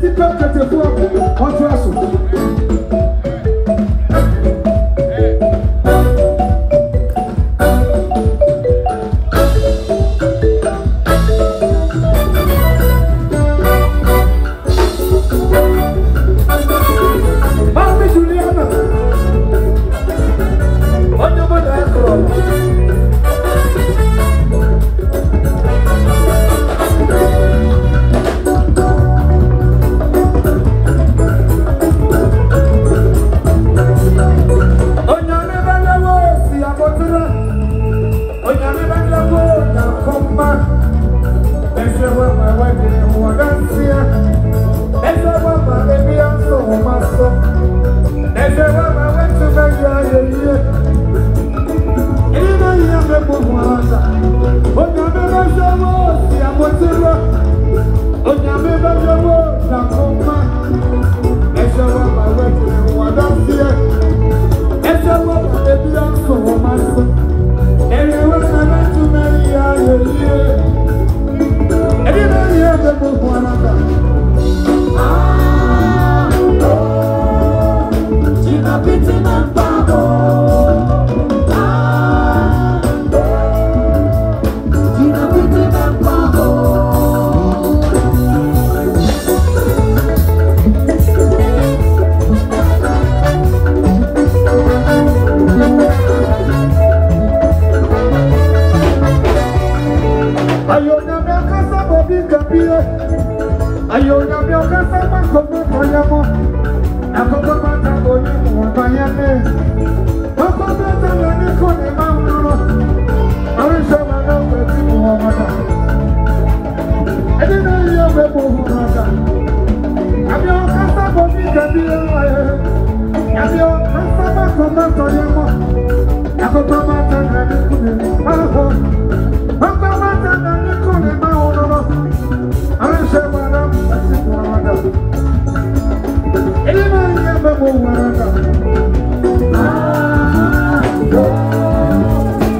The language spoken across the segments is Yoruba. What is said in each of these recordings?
Ti pẹ́ kẹ̀tẹ̀ fún ọ̀tún ẹ̀sùn. onyame bɛdɛbo nyankoma ɛsɛ wɔ ma wɔgyere ho ɔdanseɛ ɛsɛ wɔ es ebi nso ho ma so Ayona mi ọkọ sábà gbogbo ọyọ mọ. Àkókò máa ta oní ìwọ̀n báyá bẹ́ẹ̀. Ọkọ tó tẹ̀lé ní kò ní máa ń lọ. Oríṣi ọmọ náà fẹ́ tí mo wọ ọmọ náà. Ẹni náà yí ọmọ ẹ̀kọ́ òhun náà dà. Àbí ọkọ sábà mi tẹ̀lé ẹ̀rọ ẹ̀. Àbí ọkọ sábà gbogbo ọyọ mọ. Àkókò máa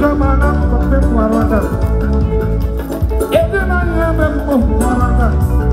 zamana ko be warata e dana ya be ko warata